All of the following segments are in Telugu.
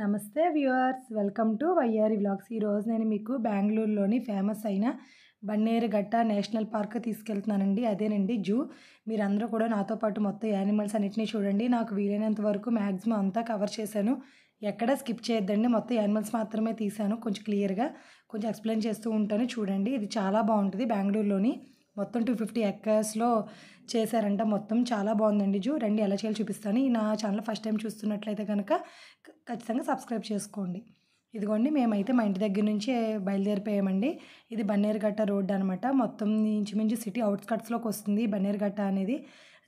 నమస్తే viewers welcome to Y R vlogs. ఈరోజు నేను మీకు బెంగళూరులోని ఫేమస్ అయిన బన్నేరుగట్ట నేషనల్ పార్క్ తీసుకెళ్తున్నానండి. అదేనండి జూ. మీరందరూ కూడా నాతో పాటు మొత్తం యానిమల్స్ అన్నిటినీ చూడండి. నాకు వీలైనంత వరకు మ్యాక్సిమం అంతా కవర్ చేశాను. ఎక్కడ స్కిప్ చేయొద్దండి. మొత్తం యానిమల్స్ మాత్రమే తీశాను. కొంచెం క్లియర్గా కొంచెం ఎక్స్ప్లెయిన్ చేస్తూ ఉంటాను. చూడండి ఇది చాలా బాగుంటుంది బెంగళూరులోని. మొత్తం టూ ఫిఫ్టీ ఎక్కర్స్లో చేశారంట మొత్తం. చాలా బాగుందండి జూ. రండి ఎలా చేయాలో చూపిస్తాను. ఈ నా ఛానల్ ఫస్ట్ టైం చూస్తున్నట్లయితే కనుక ఖచ్చితంగా సబ్స్క్రైబ్ చేసుకోండి. ఇదిగోండి మేమైతే మా ఇంటి దగ్గర నుంచి బయలుదేరిపోయామండి. ఇది బన్నేరుగట్ట రోడ్ అనమాట మొత్తం ఇంచుమించు సిటీ అవుట్స్కట్స్లోకి వస్తుంది ఈ బన్నేరుగట్ట అనేది.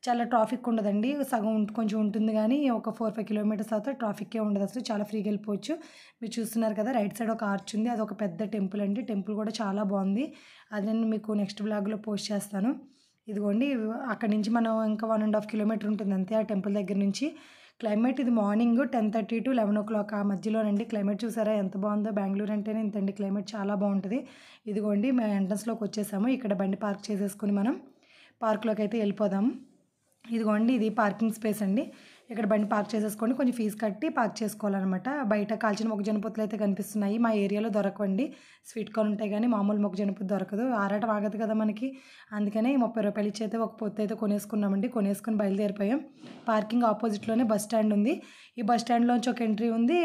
చాలా ట్రాఫిక్ ఉండదండి. సగం కొంచెం ఉంటుంది కానీ ఒక ఫోర్ ఫైవ్ కిలోమీటర్స్ తర్వాత ట్రాఫిక్కే ఉండదు. అసలు చాలా ఫ్రీగా వెళ్ళిపోవచ్చు. మీరు చూస్తున్నారు కదా రైట్ సైడ్ ఒక ఆర్చ్ ఉంది. అది ఒక పెద్ద టెంపుల్ అండి. టెంపుల్ కూడా చాలా బాగుంది. అది నేను మీకు నెక్స్ట్ బ్లాగ్లో పోస్ట్ చేస్తాను. ఇదిగోండి అక్కడి నుంచి మనం ఇంకా వన్ అండ్ హాఫ్ కిలోమీటర్ ఉంటుంది అంతే ఆ టెంపుల్ దగ్గర నుంచి. క్లైమేట్ ఇది morning ten thirty to eleven o'clock ఆ మధ్యలోనండి క్లైమేట్ చూసారా? ఎంత బాగుందో. బెంగళూరు అంటేనే ఇంతండి. క్లైమేట్ చాలా బాగుంటుంది. ఇదిగోండి మేము ఎంట్రన్స్లోకి వచ్చేసాము. ఇక్కడ బండి పార్క్ చేసేసుకుని మనం పార్క్లోకి అయితే వెళ్ళిపోదాము ఇదిగోండి ఇది పార్కింగ్ స్పేస్ అండి. ఇక్కడ బండి పార్క్ చేసేసుకొని కొంచెం ఫీజు కట్టి పార్క్ చేసుకోవాలన్నమాట. బయట కాల్చిన మొక్కజొన్న పొత్తులు అయితే కనిపిస్తున్నాయి. మా ఏరియాలో దొరకవండి. స్వీట్ కార్న్ ఉంటాయి కానీ మామూలు మొక్కజొన్న పొత్తు దొరకదు. ఆరాటం ఆగదు కదా మనకి. అందుకనే ముప్పై రూపాయలు ఇచ్చి అయితే ఒక పొత్తు అయితే కొనేసుకున్నామండి. కొనేసుకుని బయలుదేరిపోయాం. పార్కింగ్ ఆపోజిట్లోనే బస్ స్టాండ్ ఉంది. ఈ బస్ స్టాండ్లోంచి ఒక ఎంట్రీ ఉంది.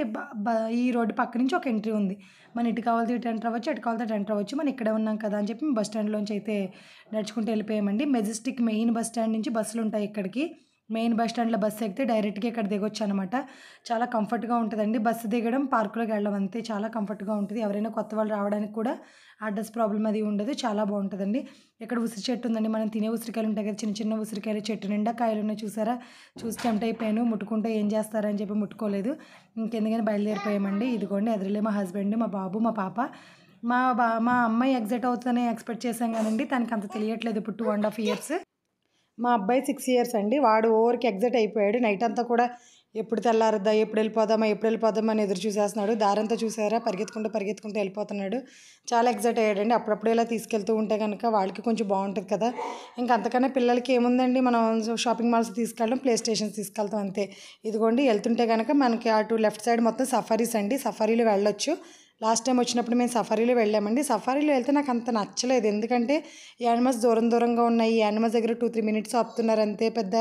ఈ రోడ్డు పక్క నుంచి ఒక ఎంట్రీ ఉంది. మన ఇటు కావాలితే ఇటు ఎంటర్ అవ్వచ్చు అటు కావాలతో అటు ఎంటర్ అవ్వచ్చు. మనం ఇక్కడే ఉన్నాం కదా అని చెప్పి బస్ స్టాండ్లోంచి అయితే నడుచుకుంటూ వెళ్ళిపోయామండి. మెజెస్టిక్ మెయిన్ బస్ స్టాండ్ నుంచి బస్సులు ఉంటాయి ఇక్కడికి. మెయిన్ బస్ స్టాండ్లో బస్సు ఎక్కితే డైరెక్ట్గా ఇక్కడ దిగొచ్చు అనమాట చాలా కంఫర్ట్గా ఉంటుందండి. బస్సు దిగడం పార్కులోకి వెళ్ళడం అంతే చాలా కంఫర్ట్గా ఉంటుంది. ఎవరైనా కొత్త వాళ్ళు రావడానికి కూడా అడ్రస్ ప్రాబ్లం అది ఉండదు. చాలా బాగుంటుందండి. ఇక్కడ ఉసిరి చెట్టు ఉందండి. మనం తినే ఉసిరికాయలు ఉంటాయి కదా చిన్న చిన్న ఉసిరికాయలు చెట్టు నిండా కాయలు ఉన్నాయి చూసారా? చూసి టెంప్ట్ అయిపోయాను. ముట్టుకుంటే ఏం చేస్తారని చెప్పి ముట్టుకోలేదు. ఇంకెందుకని బయలుదేరిపోయామండి. ఇదిగోండి ఎదురులే మా హస్బెండ్ మా బాబు మా పాప. మా బా మా అమ్మాయి ఎగ్జైట్ అవుతుందని ఎక్స్పెక్ట్ చేశాం కానండి. తనకి అంత తెలియట్లేదు ఇప్పుడు టూ అండ్ హాఫ్ ఇయర్స్. మా అబ్బాయి సిక్స్ ఇయర్స్ అండి. వాడు ఓవర్కి ఎగ్జైట్ అయిపోయాడు. నైట్ అంతా కూడా ఎప్పుడు తెల్లారద్దా ఎప్పుడు వెళ్ళిపోదామా ఎప్పుడు వెళ్ళిపోదామా అని ఎదురు చూసేస్తున్నాడు. దారంతా చూసారా? పరిగెత్తుకుంటూ పరిగెత్తుకుంటూ వెళ్ళిపోతున్నాడు. చాలా ఎగ్జైట్ అయ్యాడండి. అప్పుడప్పుడు ఇలా తీసుకెళ్తూ ఉంటే కనుక వాళ్ళకి కొంచెం బాగుంటుంది కదా. ఇంకా అంతకన్నా పిల్లలకి ఏముందండి? మనం షాపింగ్ మాల్స్ తీసుకెళ్ళడం ప్లే స్టేషన్స్ తీసుకెళ్తాం అంతే. ఇదిగోండి వెళ్తుంటే కనుక మనకి అటు లెఫ్ట్ సైడ్ మొత్తం సఫారీస్ అండి. సఫారీలో వెళ్ళొచ్చు. లాస్ట్ టైం వచ్చినప్పుడు మేము సఫారీలో వెళ్ళామండి. సఫారీలో వెళ్తే నాకు అంత నచ్చలేదు. ఎందుకంటే యానిమల్స్ దూరం దూరంగా ఉన్నాయి. ఈ యానిమల్స్ దగ్గర టూ త్రీ మినిట్స్ ఆపుతున్నారు. అంతే పెద్ద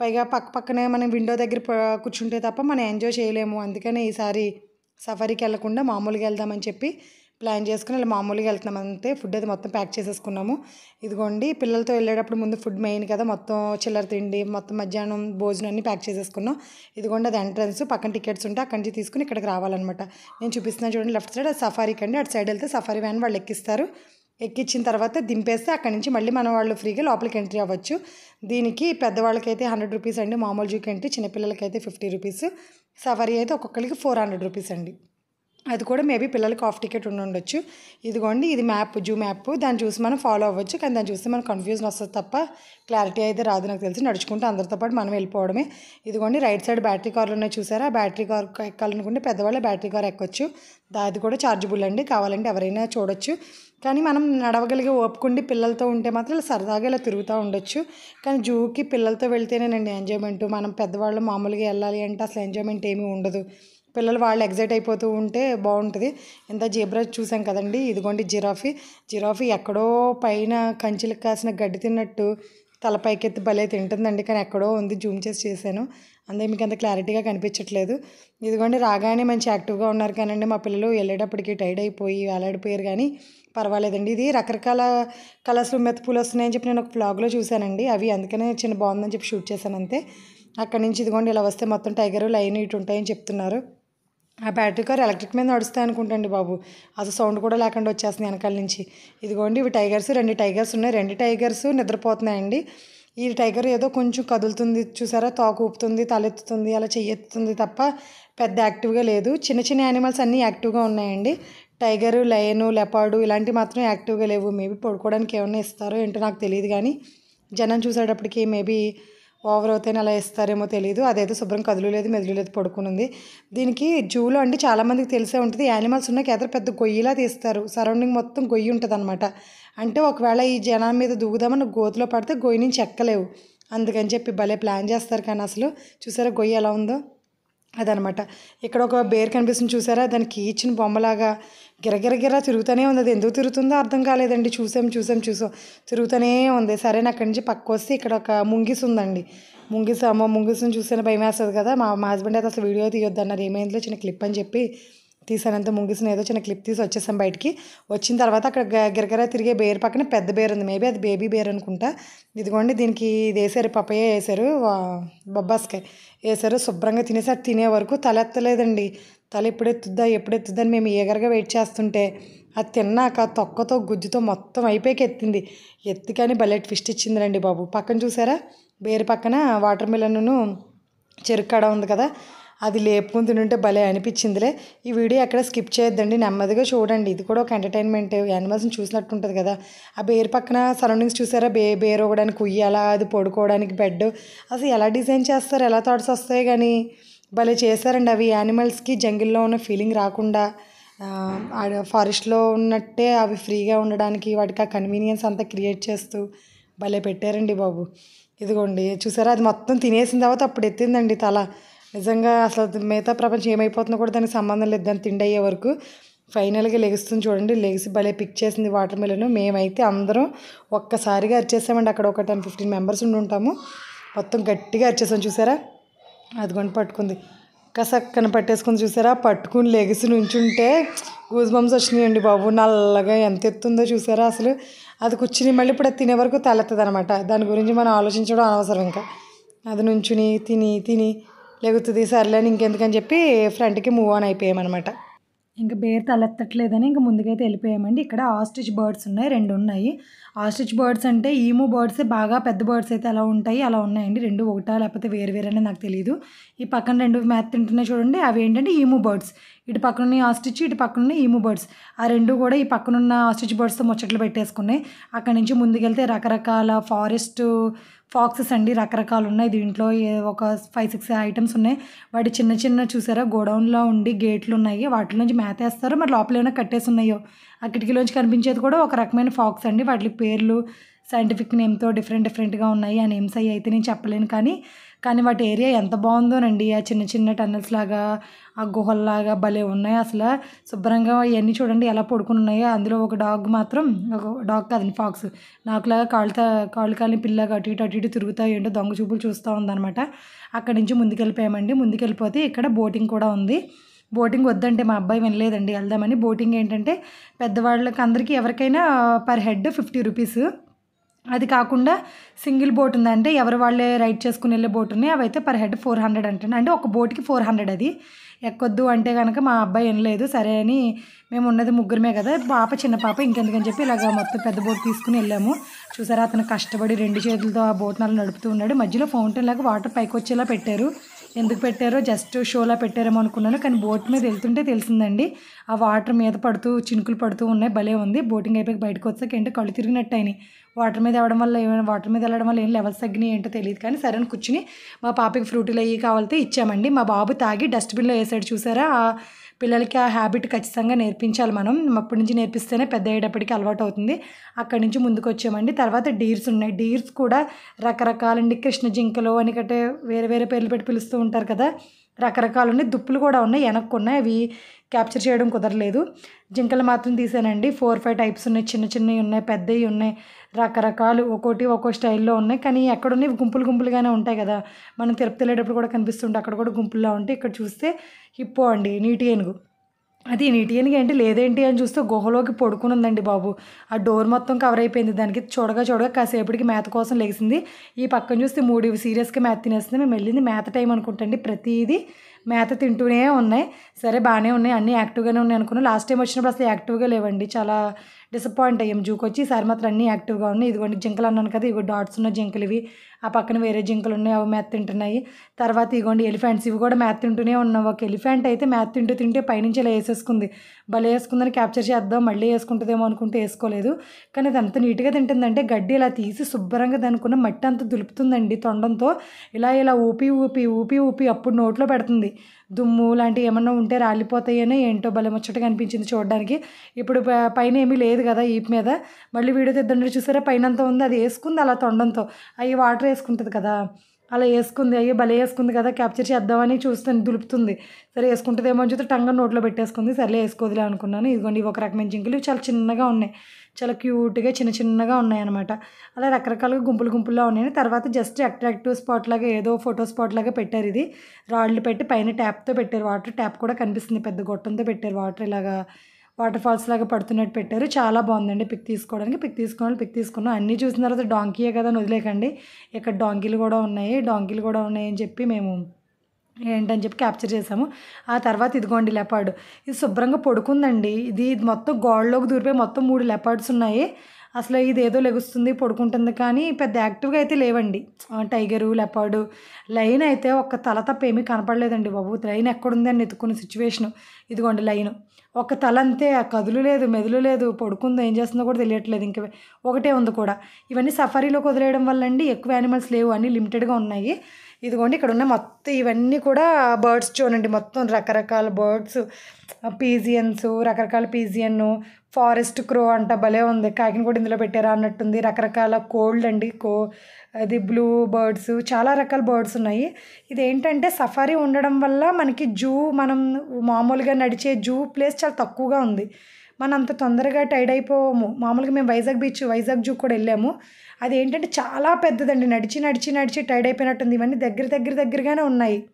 పైగా పక్క పక్కనే మనం విండో దగ్గర కూర్చుంటే తప్ప మనం ఎంజాయ్ చేయలేము. అందుకనే ఈసారి సఫారీకి వెళ్ళకుండా మామూలుగా వెళ్దామని చెప్పి ప్లాన్ చేసుకుని ఇలా మామూలుగా వెళ్తున్నాం అంతే. ఫుడ్ అయితే మొత్తం ప్యాక్ చేసేసుకున్నాము. ఇదిగోండి పిల్లలతో వెళ్ళేటప్పుడు ముందు ఫుడ్ మెయిన్ కదా మొత్తం చిల్లర తిండి మొత్తం మధ్యాహ్నం భోజనం అన్ని ప్యాక్ చేసేసుకున్నాం. ఇదిగోండి అది ఎంట్రన్స్ పక్కన టికెట్స్ ఉంటే అక్కడి నుంచి తీసుకుని ఇక్కడికి రావాలన్నమాట. నేను చూపిస్తున్నాను చూడండి లెఫ్ట్ సైడ్ సఫారీకి అండి అటు సైడ్ వెళ్తే సఫారీ వ్యాన్ వాళ్ళు ఎక్కిస్తారు. ఎక్కించిన తర్వాత దింపేస్తే అక్కడి నుంచి మళ్ళీ మన వాళ్ళు ఫ్రీగా లోపలికి ఎంట్రీ అవ్వచ్చు. దీనికి పెద్దవాళ్ళకైతే హండ్రెడ్ రూపీస్ అండి మామూలు జూకి ఎంట్రీ చిన్నపిల్లలకైతే ఫిఫ్టీ రూపీస్ సఫారీ అయితే ఒక్కొక్కరికి ఫోర్ హండ్రెడ్ రూపీస్ అండి. అది కూడా మేబీ పిల్లలకి ఆఫ్ టికెట్ ఉండి ఉండొచ్చు. ఇదిగోండి ఇది మ్యాప్ జూ మ్యాప్ దాన్ని చూసి మనం ఫాలో అవ్వచ్చు. కానీ దాన్ని చూస్తే మనకు కన్ఫ్యూజన్ వస్తుంది తప్ప క్లారిటీ అయితే రాదు నాకు తెలిసి. నడుచుకుంటూ అందరితో పాటు మనం వెళ్ళిపోవడమే. ఇదిగోండి రైట్ సైడ్ బ్యాటరీ కార్లు ఉన్నాయి చూసారా? బ్యాటరీ కార్ ఎక్కాలనుకుంటే పెద్దవాళ్ళే బ్యాటరీ కార్ ఎక్కొచ్చు. అది కూడా ఛార్జబుల్ అండి. కావాలంటే ఎవరైనా చూడొచ్చు. కానీ మనం నడవగలిగే ఓపుకుండి పిల్లలతో ఉంటే మాత్రం సరదాగా ఇలా తిరుగుతూ ఉండొచ్చు. కానీ జూకి పిల్లలతో వెళ్తేనేనండి ఎంజాయ్మెంట్ మనం పెద్దవాళ్ళు మామూలుగా వెళ్ళాలి అంటే అసలు ఎంజాయ్మెంట్ ఏమీ ఉండదు. పిల్లలు వాళ్ళు ఎగ్జైట్ అయిపోతూ ఉంటే బాగుంటుంది. ఇంత జీబ్రా చూసాం కదండి. ఇదిగోండి జిరాఫీ. జిరాఫీ ఎక్కడో పైన కంచెలకు కాసిన గడ్డి తిన్నట్టు తల పైకెత్తి భలే తింటుందండి. కానీ ఎక్కడో ఉంది. జూమ్ చేసి చేశాను. అందుకే మీకు అంత క్లారిటీగా కనిపించట్లేదు. ఇదిగోండి రాగానే మంచి యాక్టివ్గా ఉన్నారు కానండి. మా పిల్లలు వెళ్ళేటప్పటికి టైడ్ అయిపోయి వేలాడిపోయారు కానీ పర్వాలేదండి. ఇది రకరకాల కలర్స్లో మెత్తపూలు వస్తున్నాయని చెప్పి నేను ఒక బ్లాగ్లో చూశానండి. అవి అందుకనే చిన్న బాగుందని చెప్పి షూట్ చేశాను అంతే. అక్కడి నుంచి ఇదిగోండి ఇలా వస్తే మొత్తం టైగర్ లైన్ ఇటు ఉంటాయని చెప్తున్నారు. ఆ బ్యాటరీ కార్ ఎలక్ట్రిక్ మీద నడుస్తాయి అనుకుంటండి బాబు. అసలు సౌండ్ కూడా లేకుండా వచ్చేస్తుంది వెనకాల నుంచి. ఇదిగోండి ఇవి టైగర్స్ రెండు టైగర్స్ ఉన్నాయి. రెండు టైగర్స్ నిద్రపోతున్నాయండి. ఈ టైగర్ ఏదో కొంచెం కదులుతుంది చూసారా? తోక ఊపుతుంది తలెత్తుతుంది అలా చెయ్యెత్తుతుంది తప్ప పెద్ద యాక్టివ్గా లేదు. చిన్న చిన్న యానిమల్స్ అన్నీ యాక్టివ్గా ఉన్నాయండి. టైగరు లయను లెపాడు ఇలాంటివి మాత్రం యాక్టివ్గా లేవు. మేబీ పడుకోవడానికి ఏమైనా ఇస్తారో ఏంటో నాకు తెలియదు కానీ జనం చూసేటప్పటికి మేబీ ఓవర్ అవుతేనే అలా ఇస్తారేమో తెలియదు అదైతే శుభ్రం కదులు లేదు మెదులు లేదు పడుకుని ఉంది దీనికి జూలో అండి చాలామందికి తెలిసే ఉంటుంది. యానిమల్స్ ఉన్న కేదర పెద్ద గొయ్యిలా తీస్తారు. సరౌండింగ్ మొత్తం గొయ్యి ఉంటుంది అనమాట అంటే ఒకవేళ ఈ జనాల మీద దూగుదామని గోతులో పడితే గొయ్యి నుంచి ఎక్కలేవు. అందుకని చెప్పి భలే ప్లాన్ చేస్తారు కానీ అసలు. చూసారా గొయ్యి ఎలా ఉందో? అదనమాట. ఇక్కడ ఒక బేర్ కనిపిస్తుంది చూసారా? దానికి ఇచ్చిన బొమ్మలాగా గిరగిరగిర తిరుగుతూనే ఉంది. అది ఎందుకు తిరుగుతుందో అర్థం కాలేదండి. చూసాం చూసాం చూసాం. తిరుగుతూనే ఉంది. సరే అక్కడి నుంచి పక్క వస్తే ఇక్కడ ఒక ముంగిస్ ఉందండి. ముంగిస్ అమ్మ ముంగిస్ని చూస్తేనే భయం వేస్తుంది కదా. మా మా హస్బెండ్ అయితే అసలు వీడియో తీయొద్దు అన్నారు ఏమైందిలో చిన్న క్లిప్ అని చెప్పి తీసానంత ముంగిసిన ఏదో చిన్న క్లిప్ తీసి వచ్చేసాం బయటికి. వచ్చిన తర్వాత అక్కడ గ- గిరగిర తిరిగే బేర్ పక్కన పెద్ద బేర్ ఉంది. మేబీ అది బేబీ బేర్ అనుకుంటా. ఇదిగోండి దీనికి ఇది వేసారు పప్పయ్య వేసారు వా- బొబ్బాస్కాయ వేసారు. శుభ్రంగా తినేసి అది తినే వరకు తల ఎత్తలేదండి. తల ఎప్పుడు ఎత్తుద్దా ఎప్పుడు అని మేము ఏగరగా వెయిట్ చేస్తుంటే అది తిన్నాక తొక్కతో గుజ్జుతో మొత్తం అయిపోయాక ఎత్తింది. ఎత్తి కానీ భలే ట్విస్ట్ ఇచ్చిందిరండి బాబు. పక్కన చూసారా? బేరు పక్కన వాటర్ మిలన్ను చెరుక్కాడ ఉంది కదా అది లేపుకుని తింటుంటే భలే అనిపించిందిలే. ఈ వీడియో ఎక్కడ స్కిప్ చేయొద్దండి. నెమ్మదిగా చూడండి. ఇది కూడా ఒక ఎంటర్టైన్మెంట్ యానిమల్స్ని చూసినట్టు ఉంటుంది కదా. ఆ బేర్ పక్కన సరౌండింగ్స్ చూసారా? బే బేర్ ఒకడానికి ఉయ్యాల అది పడుకోవడానికి బెడ్ అసలు ఎలా డిజైన్ చేస్తారు? ఎలా థాట్స్ వస్తాయి కానీ? భలే చేశారండి అవి. యానిమల్స్కి జంగిల్లో ఉన్న ఫీలింగ్ రాకుండా ఆ, ఫారెస్ట్లో ఉన్నట్టే అవి ఫ్రీగా ఉండడానికి వాటికి ఆ కన్వీనియన్స్ అంతా క్రియేట్ చేస్తూ భలే పెట్టారండి బాబు. ఇదిగోండి. చూసారా? అది మొత్తం తినేసిన తర్వాత అప్పుడు ఎత్తిందండి తల. నిజంగా అసలు మిగతా ప్రపంచం ఏమైపోతుందో కూడా దానికి సంబంధం లేదు. దాన్ని తిండి అయ్యే వరకు ఫైనల్గా లెగుస్తుంది చూడండి. లెగిసి భలే పిక్ చేసింది వాటర్ మిలను మేమైతే అందరం ఒక్కసారిగా అరిచేసామండి. అక్కడ ఒక టెన్ ఫిఫ్టీన్ మెంబర్స్ ఉండి ఉంటాము. మొత్తం గట్టిగా అరిచేసాం. చూసారా? అదిగోండి పట్టుకుంది. కసక్కన పట్టేసుకుని చూసారా? పట్టుకుని లెగిసి నుంచుంటే గూజ్ బంప్స్ వచ్చినాయండి బాబు. నల్లగా ఎంత ఎత్తుందో చూసారా అసలు? అది కూర్చుని మళ్ళీ ఇప్పుడు అది తినే వరకు తలెత్తదనమాట దాని గురించి మనం ఆలోచించడం అనవసరం ఇంకా. అది నుంచుని తిని తిని లెగుతుంది సర్లే అని ఇంకెందుకని చెప్పి ఫ్రంట్కి మూవ్ ఆన్ అయిపోయామన్నమాట. ఇంకా బేర్ తలెత్తట్లేదని ఇంకా ముందుకైతే వెళ్ళిపోయామండి. ఇక్కడ ఆస్ట్రిచ్ బర్డ్స్ ఉన్నాయి రెండు ఉన్నాయి. ఆస్ట్రిచ్ బర్డ్స్ అంటే ఈము బర్డ్స్ బాగా పెద్ద బర్డ్స్ అయితే ఎలా ఉంటాయి అలా ఉన్నాయండి. రెండు ఒకటా లేకపోతే వేరు వేరు అనేది నాకు తెలియదు ఈ పక్కన రెండు మ్యాథ్ తింటున్నాయి చూడండి అవి ఏంటంటే ఈము బర్డ్స్. ఇటు పక్కనున్న ఆస్ట్రిచ్ ఇటు పక్కనున్న ఈము బర్డ్స్. ఆ రెండు కూడా ఈ పక్కనున్న ఆస్ట్రిచ్ బర్డ్స్తో ముచ్చట్లు పెట్టేసుకున్నాయి. అక్కడి నుంచి ముందుకెళ్తే రకరకాల ఫారెస్ట్ ఫాక్సెస్ అండి రకరకాలు ఉన్నాయి దీంట్లో ఒక ఫైవ్ సిక్స్ ఐటమ్స్ ఉన్నాయి. వాటి చిన్న చిన్న చూసారా? గోడౌన్లో ఉండి గేట్లు ఉన్నాయి వాటి నుంచి మేతేస్తారు మరి లోపల ఏమైనా కట్టేసి ఉన్నాయో? ఆ కిటికీలోంచి కనిపించేది కూడా ఒక రకమైన ఫాక్స్ అండి. వాటి పేర్లు సైంటిఫిక్ నేమ్తో డిఫరెంట్ డిఫరెంట్గా ఉన్నాయి. ఆ నేమ్స్ అవి అయితే నేను చెప్పలేను. కానీ కానీ వాటి ఏరియా ఎంత బాగుందోనండి. ఆ చిన్న చిన్న టన్నల్స్ లాగా ఆ గుహల్లాగా భలే ఉన్నాయి అసలు. శుభ్రంగా ఇవన్నీ చూడండి ఎలా పడుకుని ఉన్నాయో. అందులో ఒక డాగ్ మాత్రం ఒక డాగ్ కాదండి ఫాక్స్. నాకులాగా కాళ్ళతో కాళ్ళు కాళ్ళని పిల్లగా అటు ఇటు అటు ఇటు తిరుగుతా ఏంటో దొంగ చూపులు చూస్తూ ఉందన్నమాట. అక్కడి నుంచి ముందుకెళ్ళిపోయామండి. ముందుకెళ్ళిపోతే ఇక్కడ బోటింగ్ కూడా ఉంది. బోటింగ్ వద్దంటే మా అబ్బాయి వినలేదండి. వెళ్దామని. బోటింగ్ ఏంటంటే పెద్దవాళ్ళకి అందరికీ ఎవరికైనా పర్ హెడ్ ఫిఫ్టీ రూపీస్. అది కాకుండా సింగిల్ బోట్ ఉందంటే ఎవరు వాళ్ళే రైడ్ చేసుకుని వెళ్ళే బోట్ ఉన్నాయి. అవి అయితే పర్ హెడ్ ఫోర్ హండ్రెడ్ అంటే అంటే ఒక బోట్కి ఫోర్ హండ్రెడ్ అది. ఎక్కొద్దు అంటే కనుక మా అబ్బాయి వినలేదు సరే అని మేము ఉన్నది ముగ్గురమే కదా. పాప చిన్న పాప ఇంకెందుకని చెప్పి ఇలాగ మొత్తం పెద్ద బోట్ తీసుకుని వెళ్ళాము. చూసారా అతను కష్టపడి రెండు చేతులతో ఆ బోట్ నల్ల నడుపుతూ ఉన్నాడు. మధ్యలో ఫౌంటైన్ లాగా వాటర్ పైకి వచ్చేలా పెట్టారు. ఎందుకు పెట్టారో జస్ట్ షోలా పెట్టారేమో అనుకున్నాను కానీ బోట్ మీద వెళ్తుంటే తెలిసిందండి. ఆ వాటర్ మీద పడుతూ చినుకులు పడుతూ ఉన్నాయి. భలే ఉంది. బోటింగ్ అయిపోయి బయటకు వచ్చాక ఏంటో కళ్ళు తిరిగినట్టు అయినాయి. వాటర్ మీద అవ్వడం వల్ల ఏమైనా వాటర్ మీద వెళ్ళడం వల్ల ఏం లెవెల్స్ తగ్గినాయి ఏంటో తెలియదు. కానీ సరే అని కూర్చుని మా పాపకి ఫ్రూటీలు అయ్యి కావాలితే ఇచ్చామండి. మా బాబు తాగి డస్ట్బిన్లో వేసాడు చూసారా? ఆ పిల్లలకి ఆ హ్యాబిట్ ఖచ్చితంగా నేర్పించాలి మనం. అప్పటి నుంచి నేర్పిస్తేనే పెద్ద అయ్యేటప్పటికి అలవాటు అవుతుంది. అక్కడి నుంచి ముందుకు వచ్చామండి. తర్వాత డీర్స్ ఉన్నాయి. డీర్స్ కూడా రకరకాలండి. కృష్ణ జింకలు అని కట్టే వేరే వేరే పేర్లు పెట్టి పిలుస్తూ ఉంటారు కదా. రకరకాలు ఉన్నాయి దుప్పులు కూడా ఉన్నాయి వెనక్కు ఉన్నాయి అవి క్యాప్చర్ చేయడం కుదరలేదు. జింకలు మాత్రం తీసానండి. ఫోర్ ఫైవ్ టైప్స్ ఉన్నాయి. చిన్న చిన్నవి ఉన్నాయి పెద్దవి ఉన్నాయి. రకరకాలు ఒక్కోటి ఒక్కో స్టైల్లో ఉన్నాయి. కానీ ఎక్కడ ఉన్నాయి గుంపులు గుంపులుగానే ఉంటాయి కదా. మనం తిరుపతి వెళ్ళేటప్పుడు కూడా కనిపిస్తుంటే అక్కడ కూడా గుంపుల్లో ఉంటే ఇక్కడ చూస్తే హిప్పో అండి నీటి ఏనుగు. అది నీటి ఏంటి? లేదేంటి అని చూస్తే గుహలోకి పడుకుని ఉందండి బాబు. ఆ డోర్ మొత్తం కవర్ అయిపోయింది. దానికి చూడగా చూడగా కాసేపటికి మేత కోసం లేచింది. ఈ పక్కన చూస్తే మూడు సీరియస్గా మేత తినేస్తుంది. మేము వెళ్ళింది మేత టైం అనుకుంటండి. ప్రతిదీ మేత తింటూనే ఉన్నాయి. సరే బాగానే ఉన్నాయి. అన్నీ యాక్టివ్గానే ఉన్నాయి అనుకున్నాను లాస్ట్ టైం వచ్చినప్పుడు అసలు యాక్టివ్గా లేవండి. చాలా డిసప్పాయింట్ అయ్యాం. జూకొచ్చి వచ్చి ఈసారి మాత్రం అన్నీ యాక్టివ్గా ఉన్నాయి. ఇదిగోండి జింకలు అన్నాను కదా ఇగో డాట్స్ ఉన్న జింకలు ఇవి. ఆ పక్కన వేరే జింకలు ఉన్నాయి అవి మేత తింటున్నాయి. తర్వాత ఇగోండి ఎలిఫెంట్స్ ఇవి కూడా మేత తింటూనే ఉన్నాం. ఒక ఎలిఫెంట్ అయితే మేత తింటూ తింటే పైనుంచి ఇలా వేసేసుకుంది. భలే వేసుకుందని క్యాప్చర్ చేద్దాం మళ్ళీ వేసుకుంటుందేమో అనుకుంటే వేసుకోలేదు. కానీ అది అంత నీట్గా తింటుందంటే గడ్డి ఇలా తీసి శుభ్రంగా దానికున్న మట్టి అంత దులుపుతుందండి తొండంతో. ఇలా ఇలా ఊపి ఊపి ఊపి ఊపి అప్పుడు నోట్లో పెడుతుంది. దుమ్ము లాంటివి ఏమన్నా ఉంటే రాలిపోతాయని ఏంటో భలే ముచ్చటగా అనిపించింది చూడడానికి. ఇప్పుడు ప- పైన ఏమీ లేదు కదా ఈప్ మీద. మళ్ళీ వీడియో తెద్దండి చూసారా పైన అంతా ఉంది. అది వేసుకుంది అలా తొండంతో. అవి వాటర్ వేసుకుంటుంది కదా. అలా వేసుకుంది అయ్యో భలే వేసుకుంది కదా క్యాప్చర్ చేద్దామని చూస్తాను దులుపుతుంది. సరే వేసుకుంటుందేమో అని చూస్తే టంగ నోట్లో పెట్టేసుకుంది. సర్లే వేసుకోదిలే అనుకున్నాను. ఇదిగోండి ఇవి ఒక రకమైన జింకలు. చాలా చిన్నగా ఉన్నాయి. చాలా క్యూట్గా చిన్న చిన్నగా ఉన్నాయన్నమాట. అలా రకరకాలుగా గుంపులు గుంపుల్లో ఉన్నాయి తర్వాత జస్ట్ అట్రాక్టివ్ స్పాట్ లాగా ఏదో ఫోటో స్పాట్ లాగా పెట్టారు ఇది. రాళ్ళు పెట్టి పైన ట్యాప్తో పెట్టారు. వాటర్ ట్యాప్ కూడా కనిపిస్తుంది. పెద్ద గొట్టంతో పెట్టారు. వాటర్ ఇలాగా వాటర్ ఫాల్స్ లాగా పడుతున్నట్టు పెట్టారు. చాలా బాగుందండి పిక్ తీసుకోవడానికి. పిక్ తీసుకోవాలి పిక్ తీసుకున్నాం అన్నీ చూసిన తర్వాత డాంకీయే కదా వదిలేకండి. ఇక్కడ డాంకీలు కూడా ఉన్నాయి. డాంకీలు కూడా ఉన్నాయి అని చెప్పి మేము ఏంటని చెప్పి క్యాప్చర్ చేసాము ఆ తర్వాత ఇదిగోండి లెపార్డ్. ఇది శుభ్రంగా పడుకుందండి. ఇది ఇది మొత్తం గోడలోకి దూరిపోయి మొత్తం మూడు లెపార్డ్స్ ఉన్నాయి. అసలు ఇది ఏదో లెగుస్తుంది పడుకుంటుంది కానీ పెద్ద యాక్టివ్గా అయితే లేవండి. టైగరు లెపార్డు లైన్ అయితే ఒక్క తల తప్ప ఏమీ కనపడలేదండి బాబు. లైన్ ఎక్కడుంది అని ఎత్తుకున్న సిచ్యువేషను. ఇదిగోండి లైన్. ఒక తల అంతే ఆ కదులు లేదు మెదులు లేదు పడుకుందో ఏం చేస్తుందో కూడా తెలియట్లేదు ఇంక. ఒకటే ఉంది కూడా. ఇవన్నీ సఫారీలోకి వదిలేయడం వల్ల అండి ఎక్కువ యానిమల్స్ లేవు అన్నీ లిమిటెడ్గా ఉన్నాయి. ఇదిగోండి ఇక్కడ ఉన్న మొత్తం ఇవన్నీ కూడా బర్డ్స్ చూడండి. మొత్తం రకరకాల బర్డ్స్ పీజియన్స్ రకరకాల పీజియన్ ఫారెస్ట్ క్రో అంట భలే ఉంది. కాకిని కూడా ఇందులో పెట్టారా అన్నట్టుంది. రకరకాల కోల్డ్ అండి. కో అది బ్లూ బర్డ్స్ చాలా రకాల బర్డ్స్ ఉన్నాయి. ఇది ఏంటంటే సఫారీ ఉండడం వల్ల మనకి జూ మనం మామూలుగా నడిచే జూ ప్లేస్ చాలా తక్కువగా ఉంది. మనం అంత తొందరగా టైడ్ అయిపోము మామూలుగా మేము వైజాగ్ బీచ్ వైజాగ్ జూ కూడా వెళ్ళాము. అది ఏంటంటే చాలా పెద్దదండి. నడిచి నడిచి నడిచి టైడ్ అయిపోయినట్టుంది. ఇవన్నీ దగ్గర దగ్గర దగ్గరగానే ఉన్నాయి.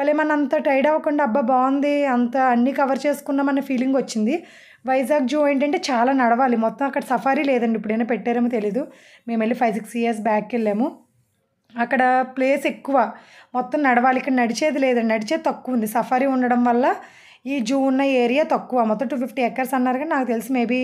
భలే మన అంత టైడ్ అవ్వకుండా అబ్బా బాగుంది అంత అన్నీ కవర్ చేసుకున్నామన్న ఫీలింగ్ వచ్చింది. వైజాగ్ జూ ఏంటంటే చాలా నడవాలి. మొత్తం అక్కడ సఫారీ లేదండి. ఇప్పుడైనా పెట్టారేమో తెలీదు. మేము వెళ్ళి ఫైవ్ సిక్స్ ఇయర్స్ బ్యాక్ వెళ్ళాము. అక్కడ ప్లేస్ ఎక్కువ. మొత్తం నడవాలి. ఇక్కడ నడిచేది లేదండి. నడిచేది తక్కువ ఉంది. సఫారీ ఉండడం వల్ల ఈ జూ ఉన్న ఏరియా తక్కువ. మొత్తం టూ ఫిఫ్టీ ఎకర్స్ అన్నారు కానీ నాకు తెలిసి మేబీ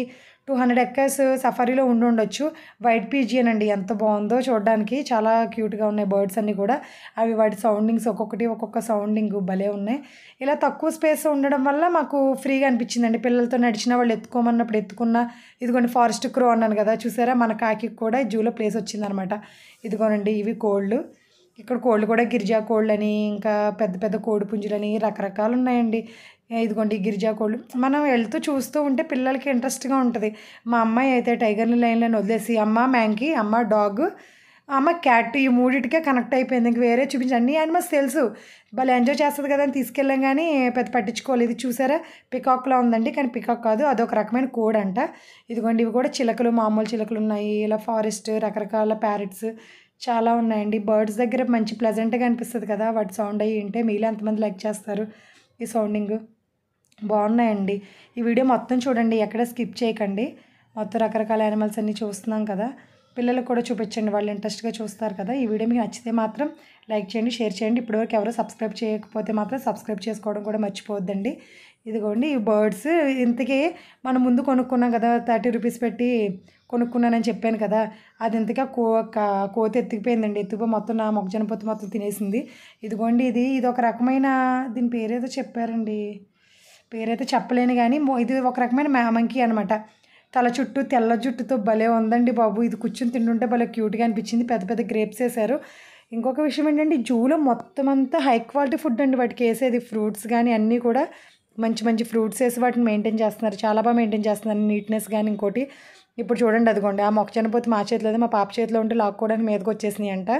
టూ హండ్రెడ్ ఎకర్స్ సఫారీలో ఉండి ఉండొచ్చు. వైట్ పీజియన్ అండి. ఎంత బాగుందో చూడడానికి. చాలా క్యూట్గా ఉన్నాయి బర్డ్స్ అన్నీ కూడా. అవి వాటి సౌండింగ్స్ ఒక్కొక్కటి ఒక్కొక్క సౌండింగ్ భలే ఉన్నాయి. ఇలా తక్కువ స్పేస్ ఉండడం వల్ల మాకు ఫ్రీగా అనిపించిందండి. పిల్లలతో నడిచిన వాళ్ళు ఎత్తుకోమన్నప్పుడు ఎత్తుకున్న ఇదిగోండి ఫారెస్ట్ క్రో అన్నాను కదా చూసారా? మన కాకి కూడా జూలో ప్లేస్ వచ్చిందనమాట ఇదిగోనండి ఇవి కోళ్ళు. ఇక్కడ కోళ్ళు కూడా గిరిజా కోళ్ళు అని ఇంకా పెద్ద పెద్ద కోడి పుంజులని రకరకాలు ఉన్నాయండి. ఇదిగోండి గిరిజా కోళ్ళు. మనం వెళ్తూ చూస్తూ ఉంటే పిల్లలకి ఇంట్రెస్ట్గా ఉంటుంది. మా అమ్మాయి అయితే టైగర్ని లైన్లను వదిలేసి అమ్మ మ్యాంకీ అమ్మ డాగ్ అమ్మ క్యాట్ ఈ మూడిటికే కనెక్ట్ అయిపోయింది. ఇంక వేరే చూపించి అన్ని యానిమల్స్ తెలుసు. భలే ఎంజాయ్ చేస్తుంది కదా అని తీసుకెళ్ళాం కానీ పెద్ద పట్టించుకోలేదు. ఇది చూసారా? పికాక్లా ఉందండి. కానీ పికాక్ కాదు అదొక రకమైన కోడ్ అంట ఇదిగోండి ఇవి కూడా చిలకలు మామూలు చిలకలు ఉన్నాయి. ఇలా ఫారెస్ట్ రకరకాల ప్యారెట్స్ చాలా ఉన్నాయండి. బర్డ్స్ దగ్గర మంచి ప్లెజెంట్గా అనిపిస్తుంది కదా. వాటి సౌండ్ అయ్యి ఉంటే మీలో ఎంతమంది లైక్ చేస్తారు ఈ సౌండింగ్ బాగున్నాయండి. ఈ వీడియో మొత్తం చూడండి ఎక్కడ స్కిప్ చేయకండి. మొత్తం రకరకాల యానిమల్స్ అన్నీ చూస్తున్నాం కదా. పిల్లలకు కూడా చూపించండి వాళ్ళు ఇంట్రెస్ట్గా చూస్తారు కదా. ఈ వీడియో మీకు నచ్చితే మాత్రం లైక్ చేయండి షేర్ చేయండి. ఇప్పటివరకు ఎవరో సబ్స్క్రైబ్ చేయకపోతే మాత్రం సబ్స్క్రైబ్ చేసుకోవడం కూడా మర్చిపోవద్దండి. ఇదిగోండి ఈ బర్డ్స్ ఇంతకీ మనం ముందు కొనుక్కున్నాం కదా థర్టీ రూపీస్ పెట్టి కొనుక్కున్నానని చెప్పాను కదా. అది ఇంతగా కో కోత కోతి ఎత్తుకుపోయిందండి. ఎత్తుకుపోయి మొత్తం నా మొక్కజొన్న పొత్తు మొత్తం తినేసింది. ఇదిగోండి ఇది ఇది ఒక రకమైన దీని పేరేదో చెప్పారండి. పేరైతే చెప్పలేను కానీ ఇది ఒక రకమైన మేమంకి అనమాట తల చుట్టూ తెల్ల జుట్టుతో భలే ఉందండి బాబు. ఇది కూర్చుని తింటుంటే భలే క్యూట్గా అనిపించింది. పెద్ద పెద్ద గ్రేప్స్ వేశారు. ఇంకొక విషయం ఏంటంటే జూలో మొత్తం అంతా హై క్వాలిటీ ఫుడ్ అండి వాటికి వేసేది. ఫ్రూట్స్ కానీ అన్నీ కూడా మంచి మంచి ఫ్రూట్స్ వేసి వాటిని మెయింటైన్ చేస్తున్నారు. చాలా బాగా మెయింటైన్ చేస్తున్నారు. నీట్నెస్ కానీ ఇంకోటి. ఇప్పుడు చూడండి అదిగోండి. ఆ మొక్క చనిపోతే మా చేతిలో మా పాప చేతిలో ఉంటే లాక్కోవడానికి మీదకి వచ్చేసినాయి అంట.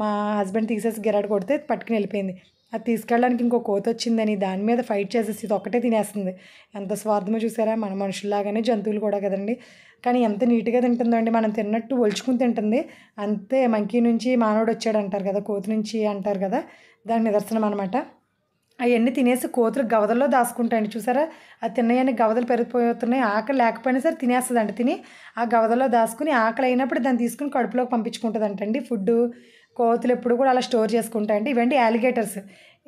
మా హస్బెండ్ తీసేసి గిరాడు కొడితే పట్టుకుని వెళ్ళిపోయింది. అది తీసుకెళ్ళడానికి ఇంకో కోత వచ్చిందని దాని మీద ఫైట్ చేసేసి ఇది ఒక్కటే తినేస్తుంది. ఎంత స్వార్థమో చూసారా? మన మనుషుల్లాగానే జంతువులు కూడా కదండి. కానీ ఎంత నీట్గా తింటుందో అండి. మనం తిన్నట్టు ఒలుచుకుని తింటుంది. అంతే మంకీ నుంచి మానవుడు వచ్చాడు అంటారు కదా కోతి నుంచి అంటారు కదా దాని నిదర్శనం అనమాట అవన్నీ తినేసి కోతులు గవదల్లో దాచుకుంటాయండి చూసారా? అది తిన్నాయని గవదలు పెరిగిపోతున్నాయి. ఆకలి లేకపోయినా సరే తినేస్తుందండి. తిని ఆ గవదల్లో దాచుకుని ఆకలి అయినప్పుడు దాన్ని తీసుకుని కడుపులోకి పంపించుకుంటుంది అంటండి ఫుడ్ కోతులు ఎప్పుడు కూడా అలా స్టోర్ చేసుకుంటాయండి ఇవండి యాలిగేటర్స్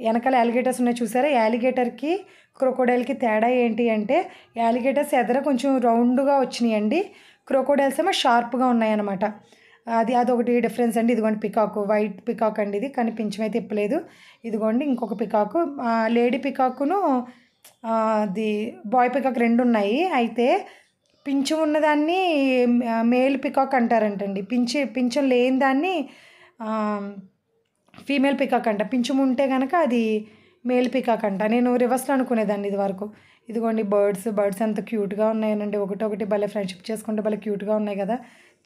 వెనకాల యాలిగేటర్స్ ఉన్నాయి చూసారా? యాలిగేటర్కి క్రొకోడైల్కి తేడా ఏంటి అంటే యాలిగేటర్స్ ఎదర కొంచెం రౌండ్గా వచ్చినాయండి. క్రొకోడైల్స్ ఏమో షార్ప్గా ఉన్నాయన్నమాట. అది అదొకటి డిఫరెన్స్ అండి. ఇదిగోండి పికాక్ వైట్ పికాక్ అండి ఇది. కానీ పింఛమైతే ఇప్పలేదు. ఇదిగోండి ఇంకొక పికాకు లేడీ పికాకును అది బాయ్ పికాక్ రెండు ఉన్నాయి. అయితే పింఛం ఉన్నదాన్ని మేల్ పికాక్ అంటారంటండి. పింఛ పింఛం లేని దాన్ని ఫీమేల్ పికాక్ అంట. పింఛం ఉంటే కనుక అది మేల్ పికాక్ అంట. నేను రివర్స్లో అనుకునేదాన్ని ఇది వరకు. ఇదిగోండి బర్డ్స్ బర్డ్స్ ఎంత క్యూట్గా ఉన్నాయనండి. ఒకటొకటి భలే ఫ్రెండ్షిప్ చేసుకుంటే భలే క్యూట్గా ఉన్నాయి కదా.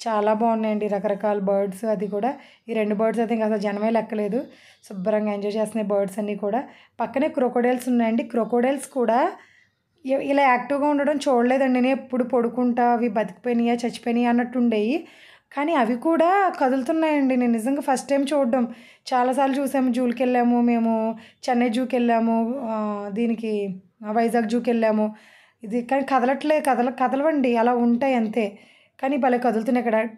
చాలా బాగున్నాయండి రకరకాల బర్డ్స్ అది కూడా. ఈ రెండు బర్డ్స్ అయితే ఇంకా అసలు జనమే లెక్కలేదు. శుభ్రంగా ఎంజాయ్ చేస్తున్నాయి బర్డ్స్ అన్నీ కూడా. పక్కనే క్రొకోడైల్స్ ఉన్నాయండి. క్రొకోడైల్స్ కూడా ఇ- ఇలా యాక్టివ్గా ఉండడం చూడలేదండి. నేను ఎప్పుడు పడుకుంటా అవి బతికిపోయినాయా చచ్చిపోయినాయా అన్నట్టు ఉండేవి కానీ అవి కూడా కదులుతున్నాయండి. నేను నిజంగా ఫస్ట్ టైం చూడడం. చాలాసార్లు చూసాము. జూలకి వెళ్ళాము. మేము చెన్నై జూకి వెళ్ళాము. దీనికి వైజాగ్ జూకి వెళ్ళాము. ఇది కానీ కదలట్లే కదల కదలవండి. అలా ఉంటాయి అంతే. కానీ భలే కదులుతున్నాయి ఇక్కడ.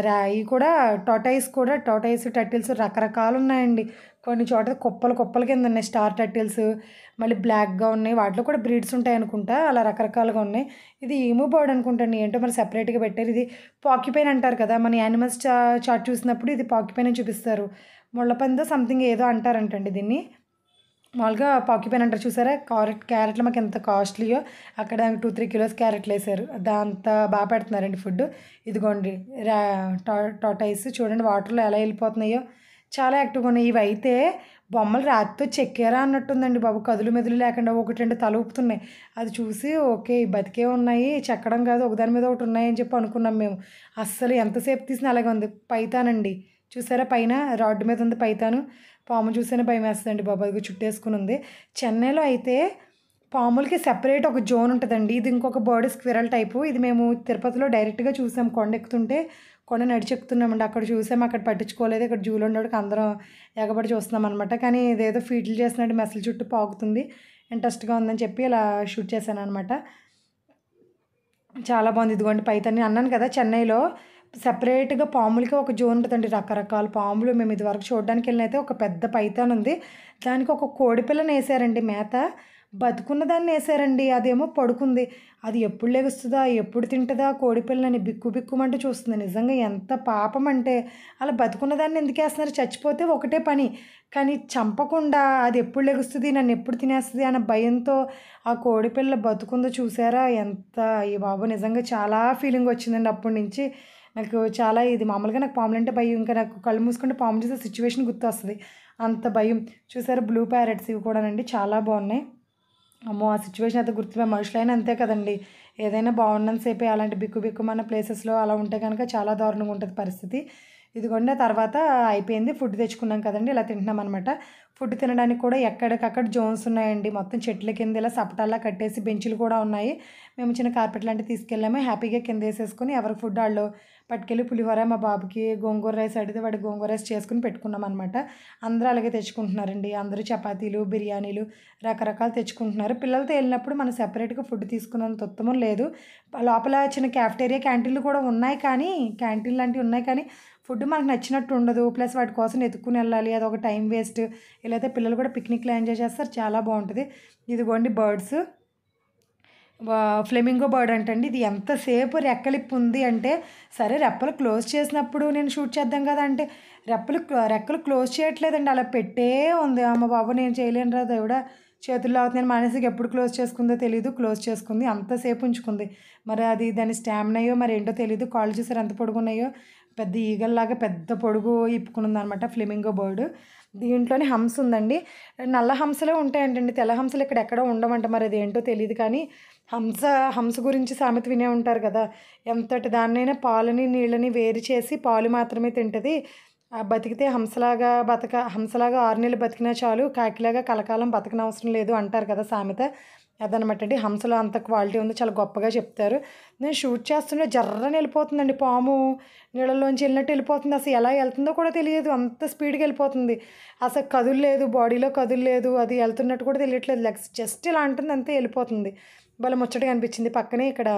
రాయి రా- కూడా టోటైస్ కూడా టోటైస్ టటిల్స్ రకరకాలు ఉన్నాయండి. కొన్ని చోట కుప్పలు కుప్పల కింద ఉన్నాయి. స్టార్ టటిల్స్ మళ్ళీ బ్లాక్గా ఉన్నాయి. వాటిలో కూడా బ్రీడ్స్ ఉంటాయి అనుకుంటా. అలా రకరకాలుగా ఉన్నాయి. ఇది ఈమూ బర్డ్ అనుకుంటాను ఏంటో మరి సెపరేట్గా పెట్టారు. ఇది పాక్యుపైన్ అంటారు కదా. మన యానిమల్స్ చా చార్ట్ చూసినప్పుడు ఇది పాక్యుపైన్ అని చూపిస్తారు. ముళ్ళపందో సంథింగ్ ఏదో అంటారంటండి దీన్ని. మామూలుగా పాక్యుపైన్ అంటారు చూసారా? క్యారెట్ క్యారెట్లు మాకు ఎంత కాస్ట్లీయో. అక్కడ టూ త్రీ కిలోస్ క్యారెట్లు వేసారు దాంత బాగా పెడుతున్నారండి ఫుడ్. ఇదిగోండి రా టా టాటైస్ చూడండి వాటర్లో ఎలా వెళ్ళిపోతున్నాయో. చాలా యాక్టివ్గా ఉన్నాయి. ఇవి అయితే బొమ్మలు రాతితో చెక్కారా అన్నట్టుందండి బాబు. కదులు మెదులు లేకుండా ఒకటి రెండు తల ఊపుతున్నాయి. అది చూసి ఓకే బతికే ఉన్నాయి చెక్కడం కాదు ఒకదాని మీద ఒకటి ఉన్నాయని చెప్పి అనుకున్నాం మేము. అస్సలు ఎంతసేపు తీసినా అలాగే ఉంది. పైతానండి. చూసారా పైన? రాడ్డు మీద ఉంది పైతాను. పాము చూస్తేనే భయం వేస్తుందండి బాబు. అది చుట్టేసుకుని ఉంది. చెన్నైలో అయితే పాములకి సెపరేట్ ఒక జోన్ ఉంటుందండి. ఇది ఇంకొక బర్డ్ స్క్విరల్ టైపు. ఇది మేము తిరుపతిలో డైరెక్ట్గా చూసాం. కొండ ఎక్కుతుంటే కొండ నడిచెక్కుతున్నామండి అక్కడ చూసాం అక్కడ పట్టించుకోలేదు. ఇక్కడ జూలో ఉండేవాడికి అందరం ఎగబడి చూస్తున్నాం అనమాట కానీ ఇదేదో ఫీట్లు చేసినట్టు మెసలు చుట్టూ పాకుతుంది. ఇంట్రెస్ట్గా ఉందని చెప్పి ఇలా షూట్ చేశాను అనమాట చాలా బాగుంది. ఇదిగోండి పైతని అన్నాను కదా చెన్నైలో సపరేట్గా పాములకి ఒక జోన్ ఉంటుందండి. రకరకాల పాములు మేము ఇది వరకు చూడడానికి వెళ్ళినైతే ఒక పెద్ద పైతాన్ ఉంది. దానికి ఒక కోడిపిల్లని వేసారండి మేత. బతుకున్న దాన్ని వేసారండి అదేమో పడుకుంది. అది ఎప్పుడు లెగుస్తుందా? ఎప్పుడు తింటుందా? కోడిపిల్లని బిక్కు బిక్కుమంటూ చూస్తుంది. నిజంగా ఎంత పాపం అంటే అలా బతుకున్న దాన్ని ఎందుకు వేస్తున్నారు? చచ్చిపోతే ఒకటే పని. కానీ చంపకుండా అది ఎప్పుడు లెగుస్తుంది? నన్ను ఎప్పుడు తినేస్తుంది? అన్న భయంతో ఆ కోడిపిల్ల బతుకుందో చూసారా? ఎంత ఈ బాబు నిజంగా చాలా ఫీలింగ్ వచ్చిందండి అప్పటి నుంచి. నాకు చాలా ఇది మామూలుగా నాకు పాములు అంటే భయం. ఇంకా నాకు కళ్ళు మూసుకుంటే పాము చూసే సిచ్యువేషన్ గుర్తు వస్తుంది అంత భయం. చూసారా? బ్లూ ప్యారెట్స్ ఇవి కూడానండి. చాలా బాగున్నాయి. అమ్మో ఆ సిచ్యువేషన్ అయితే గుర్తుపోయి మనుషులైనా అంతే కదండి. ఏదైనా బాగున్నంతసేపే అలాంటి బిక్కు బిక్కుమన్న ప్లేసెస్లో అలా ఉంటే కనుక చాలా దారుణంగా ఉంటుంది పరిస్థితి. ఇదిగోండి ఆ తర్వాత అయిపోయింది. ఫుడ్ తెచ్చుకున్నాం కదండి ఇలా తింటున్నాం అనమాట ఫుడ్ తినడానికి కూడా ఎక్కడికక్కడ జోన్స్ ఉన్నాయండి. మొత్తం చెట్ల కింద ఇలా సపటాల్లా కట్టేసి బెంచులు కూడా ఉన్నాయి. మేము చిన్న కార్పెట్ లాంటివి తీసుకెళ్ళాము. హ్యాపీగా కింద వేసేసుకుని ఎవరి ఫుడ్ వాళ్ళు పట్టుకెళ్ళి పులిహోర మా బాబుకి గోంగూర రైస్ అడిగితే వాడి గోంగూర రైస్ చేసుకుని పెట్టుకున్నాం అనమాట అందరూ అలాగే తెచ్చుకుంటున్నారండి. అందరూ చపాతీలు బిర్యానీలు రకరకాలు తెచ్చుకుంటున్నారు. పిల్లలతో వెళ్ళినప్పుడు మనం సెపరేట్గా ఫుడ్ తీసుకున్నంత ఉత్తమం లేదు. లోపల చిన్న క్యాఫ్టేరియా క్యాంటీన్లు కూడా ఉన్నాయి కానీ క్యాంటీన్ లాంటివి ఉన్నాయి కానీ ఫుడ్ మనకు నచ్చినట్టు ఉండదు. ప్లస్ వాటి కోసం ఎత్తుకుని వెళ్ళాలి. అది ఒక టైం వేస్ట్. ఇలా అయితే పిల్లలు కూడా పిక్నిక్లో ఎంజాయ్ చేస్తారు. చాలా బాగుంటుంది. ఇదిగోండి బర్డ్స్. ఫ్లెమింగో బర్డ్ అంటండి. ఇది ఎంతసేపు రెక్కలిప్పు ఉంది అంటే సరే రెప్పలు క్లోజ్ చేసినప్పుడు నేను షూట్ చేద్దాం కదా అంటే రెప్పలు రెక్కలు క్లోజ్ చేయట్లేదండి. అలా పెట్టే ఉంది. అమ్మ బాబు నేను చేయలేను రా దేవుడా. చేతుల్లో అవుతున్నాను మానసిక ఎప్పుడు క్లోజ్ చేసుకుందో తెలియదు క్లోజ్ చేసుకుంది. అంతసేపు ఉంచుకుంది. మరి అది దాని స్టామినాయో మరి ఏంటో తెలియదు కాళ్ళు చూసారు ఎంత పొడుగున్నాయో. పెద్ద ఈగల్లాగా పెద్ద పొడుగు ఇప్పుకున్నది అనమాట ఫ్లెమింగో బర్డ్. దీంట్లోనే హంస ఉందండి. నల్ల హంసలే ఉంటాయంటండి. తెల్ల హంసలు ఇక్కడ ఎక్కడో ఉండమంట మరి అది ఏంటో తెలియదు కానీ హంస హంస గురించి సామెత వినే ఉంటారు కదా. ఎంతటి దాన్నైనా పాలని నీళ్ళని వేరు చేసి పాలు మాత్రమే తింటుంది. ఆ బతికితే హంసలాగా బతక హంసలాగా ఆరు నెలలు బతికినా చాలు కాకిలాగా కలకాలం బతకనవసరం లేదు అంటారు కదా సామెత. అదనమాట అండి. హంసలో అంత క్వాలిటీ ఉంది. చాలా గొప్పగా చెప్తారు. నేను షూట్ చేస్తుంటే జర్రని వెళ్ళిపోతుందండి పాము. నీళ్ళలోంచి వెళ్ళినట్టు వెళ్ళిపోతుంది. అసలు ఎలా వెళ్తుందో కూడా తెలియదు. అంత స్పీడ్గా వెళ్ళిపోతుంది. అసలు కదులు లేదు. బాడీలో కదులు లేదు. అది వెళ్తున్నట్టు కూడా తెలియట్లేదు. లెగ్స్ జస్ట్ ఇలా అంటుంది. అంతే వెళ్ళిపోతుంది. భలే ముచ్చటగా అనిపించింది. పక్కనే ఇక్కడ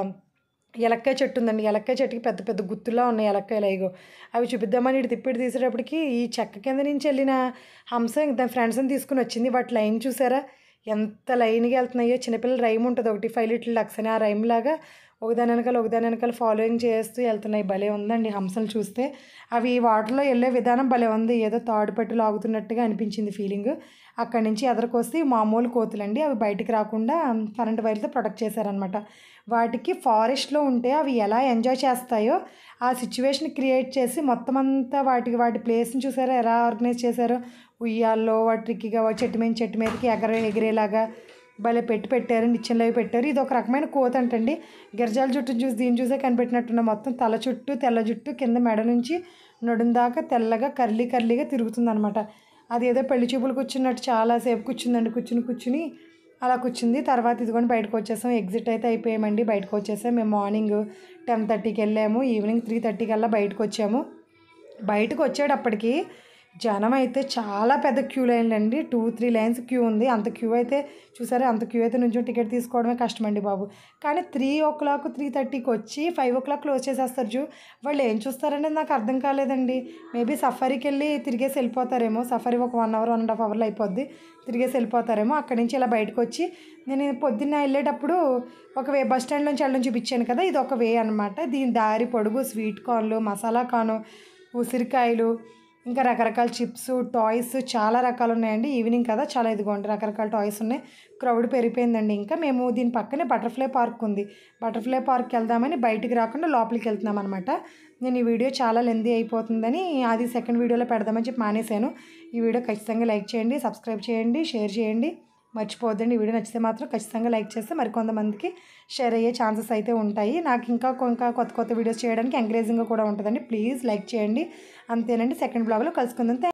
ఎలక్కాయ చెట్టు ఉందండి. ఎలక్కాయ చెట్టుకి పెద్ద పెద్ద గుత్తులా ఉన్నాయి ఎలక్కాయలు అయిగో అవి చూపిద్దామని ఇటు తిప్పిడి తీసేటప్పటికి ఈ చెక్క కింద నుంచి వెళ్ళిన హంస దాని ఫ్రెండ్స్ని తీసుకుని వచ్చింది. వాటి లైన్ చూసారా? ఎంత లైన్గా వెళ్తున్నాయో చిన్నపిల్లల రైమ్ ఉంటుంది. ఒకటి ఫైవ్ లిటిల్ లక్స్ అని ఆ రైమ్ లాగా ఒకదాని వెనకాల ఒకదాని వెనకాల ఫాలోయింగ్ చేస్తూ వెళ్తున్నాయి. భలే ఉందండి హంసలు చూస్తే. అవి వాటర్లో వెళ్ళే విధానం భలే ఉంది. ఏదో తాడు పట్టు లాగుతున్నట్టుగా అనిపించింది ఫీలింగ్. అక్కడి నుంచి ఎదరకొస్తే మామూలు కోతులండి. అవి బయటికి రాకుండా కరెంట్ వైర్తో ప్రొటెక్ట్ చేశారనమాట వాటికి ఫారెస్ట్లో ఉంటే అవి ఎలా ఎంజాయ్ చేస్తాయో ఆ సిచ్యువేషన్ క్రియేట్ చేసి మొత్తం అంతా వాటికి వాటి ప్లేస్ని చూసారా? ఎలా ఆర్గనైజ్ చేశారో ఉయ్యాల్లో ట్రిక్కిగా చెట్టు మీద చెట్టు మీదకి ఎగరే ఎగిరేలాగా భలే పెట్టి పెట్టారు నిచ్చెనలు అవి పెట్టారు. ఇది ఒక రకమైన కోత అంటండి. గిరిజాల జుట్టు చూసి దీన్ని చూసే కనిపెట్టినట్టున్న మొత్తం తల చుట్టూ తెల్ల జుట్టు కింద మెడ నుంచి నడుం దాకా తెల్లగా కర్లీ కర్లీగా తిరుగుతుంది అనమాట అది ఏదో పెళ్ళి చూపులు కూర్చున్నట్టు చాలాసేపు కూర్చుందండి. కూర్చుని కూర్చుని అలా కూర్చుంది. తర్వాత ఇదిగోండి బయటకు వచ్చేసాం. ఎగ్జిట్ అయితే అయిపోయామండి. బయటకు వచ్చేసాం. మేము మార్నింగ్ టెన్ థర్టీకి వెళ్ళాము. ఈవినింగ్ త్రీ థర్టీకి అలా బయటకు వచ్చాము. బయటకు వచ్చేటప్పటికి జనం అయితే చాలా పెద్ద క్యూ లైన్లు అండి టూ త్రీ లైన్స్ క్యూ ఉంది. అంత క్యూ అయితే చూసారా? అంత క్యూ అయితే నుంచి టికెట్ తీసుకోవడమే కష్టమండి బాబు. కానీ త్రీ ఓ క్లాక్ త్రీ థర్టీకి వచ్చి ఫైవ్ ఓ క్లాక్ క్లోజ్ చేసేస్తారు జూ. వాళ్ళు ఏం చూస్తారనేది నాకు అర్థం కాలేదండి. మేబీ సఫారీకి వెళ్ళి తిరిగేసి వెళ్ళిపోతారేమో. సఫారీ ఒక one hour one and half అవర్లో అయిపోద్ది. తిరిగేసి వెళ్ళిపోతారేమో. అక్కడి నుంచి ఇలా బయటకు వచ్చి నేను పొద్దున్న వెళ్ళేటప్పుడు ఒక వే బస్ స్టాండ్ నుంచి వెళ్ళడం చూపించాను కదా ఇది ఒక వే అనమాట దీని దారి పొడుగు స్వీట్ కార్న్లు మసాలా కార్ను ఉసిరికాయలు ఇంకా రకరకాల చిప్స్ టాయ్స్ చాలా రకాలు ఉన్నాయండి. ఈవినింగ్ కదా చాలా ఇదిగోండి రకరకాల టాయ్స్ ఉన్నాయి. క్రౌడ్ పెరిగిపోయిందండి ఇంకా. మేము దీని పక్కనే బటర్ఫ్లై పార్క్ ఉంది. బటర్ఫ్లై పార్క్కి వెళ్దామని బయటికి రాకుండా లోపలికి వెళ్తున్నాం అనమాట నేను ఈ వీడియో చాలా లెందీ అయిపోతుందని అది సెకండ్ వీడియోలో పెడదామని చెప్పి మానేశాను. ఈ వీడియో ఖచ్చితంగా లైక్ చేయండి సబ్స్క్రైబ్ చేయండి షేర్ చేయండి. మర్చిపోవద్దండి. వీడియో నచ్చితే మాత్రం ఖచ్చితంగా లైక్ చేస్తే మరికొంతమందికి షేర్ అయ్యే ఛాన్సెస్ అయితే ఉంటాయి. నాకు ఇంకా ఇంకా కొత్త కొత్త వీడియోస్ చేయడానికి ఎంకరేజింగ్గా కూడా ఉంటుందండి. ప్లీజ్ లైక్ చేయండి. అంతేనండి. సెకండ్ బ్లాగ్లో కలుసుకుందాం.